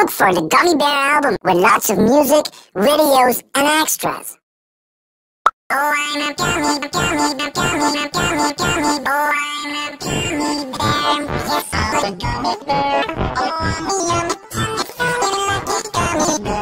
Look for the Gummy Bear album with lots of music, videos, and extras. Oh, I'm a gummy, gummy, gummy, gummy, gummy, oh, I'm a gummy bear. Yes, I'm a gummy bear. Oh, I'm a yummy, lucky gummy bear.